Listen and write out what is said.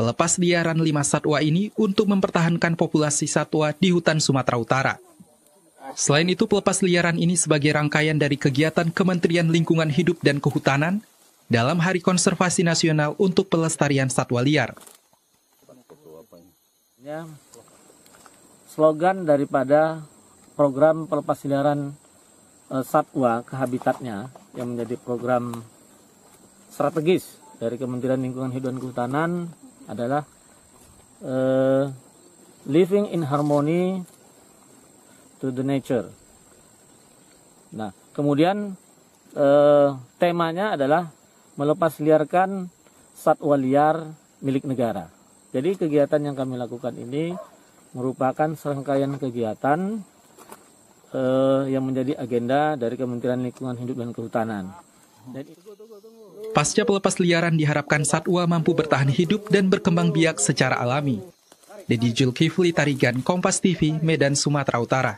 pelepas liaran lima satwa ini untuk mempertahankan populasi satwa di hutan Sumatera Utara. Selain itu, pelepas liaran ini sebagai rangkaian dari kegiatan Kementerian Lingkungan Hidup dan Kehutanan dalam Hari Konservasi Nasional untuk Pelestarian Satwa Liar. Ya, slogan daripada program pelepasliaran uh, satwa ke habitatnya yang menjadi program strategis dari Kementerian Lingkungan Hidup dan Kehutanan adalah uh, living in harmony to the nature. Nah, kemudian uh, temanya adalah melepas liarkan satwa liar milik negara. Jadi kegiatan yang kami lakukan ini merupakan serangkaian kegiatan uh, yang menjadi agenda dari Kementerian Lingkungan Hidup dan Kehutanan. Pasca pelepas liaran diharapkan satwa mampu bertahan hidup dan berkembang biak secara alami. Dedi Julkifli Tarigan, Kompas TV, Medan, Sumatera Utara.